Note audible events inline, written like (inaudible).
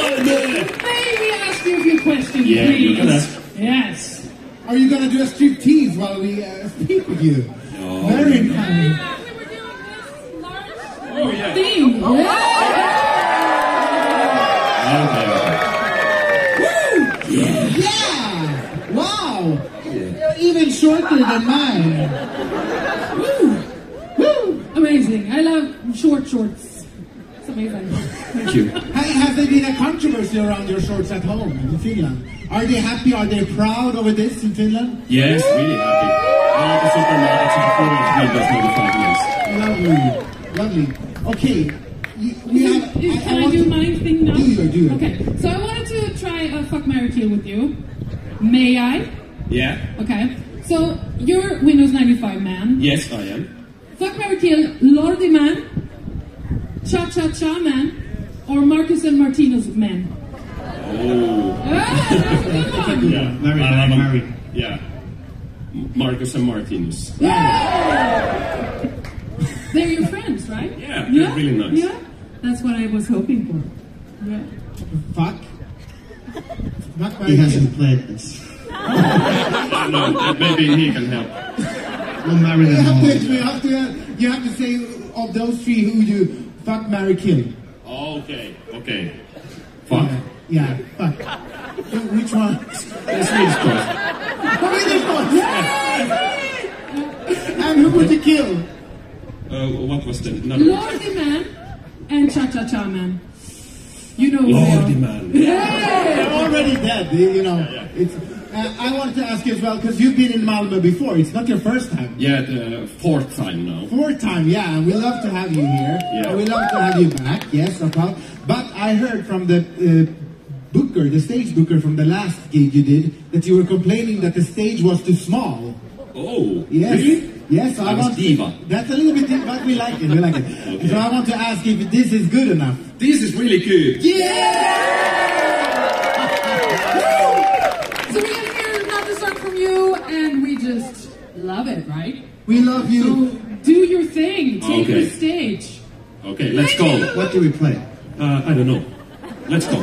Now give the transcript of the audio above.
May we ask you a few questions, Yeah, please? you can ask. Yes. Are you gonna do a strip tease while we uh, speak with you? No. Very kind. we were doing this large Oh, yeah. thing. Okay, okay. Yeah! Wow! You're even shorter than mine. Woo! Woo! Amazing. I love short shorts. It's amazing. Thank you. (laughs) Ha- Has there been a controversy around your shorts at home in Finland? Are they happy? Are they proud over this in Finland? Yes, really happy. All the supermarkets have followed me those maybe five years. Lovely, lovely. Okay, you- we have. Can I, want do to- my thing now? Do your, do your. Okay. So I wanted to try a fuck Mary kill with you. May I? Yeah. Okay. So you're Windows 95 man. Yes, I am. Fuck Mary kill Lordi man, Cha Cha Cha man, or Marcus and Martinus man. Oh. Ah, that's a good one. Yeah. Very, I love very, Yeah. Marcus and Martinus. They're your friends, right? Yeah, they're really nice. Yeah, that's what I was hoping for. Yeah. Fuck. Fuck He hasn't played this. I know, maybe he can help. We'll marry You have to, you have to, you have to say of those three who you fuck, Mary kill. Okay, okay. Fuck. Yeah, fuck. Wh- Which one? The Swedish course. Which one? And who would you kill? Uh, what was the another one? Lordi man and Cha Cha Cha man. You know who they Lordi are. man. They're already dead, you you know. It's, uh, I wanted to ask you as well, because you've been in Malmö before. It's not your first time. Yeah, the fourth time now. Fourth time, yeah, and we love to have you here. Yeah. We love to have you back, yes, no problem. But I heard from the uh, booker, the stage booker from the last gig you did, that you were complaining that the stage was too small. Oh, Yes. really? Yes, so I I, was want diva. That's a little bit, but we like it. We like it. (laughs) Okay. So I want to ask if this is good enough. This is really good. So we're gonna hear another song from you, and we just love it, right? We love So you. do your thing. Take Okay. the stage. Okay, let's Thank go. you. What do we play? Uh, I don't know. Let's go.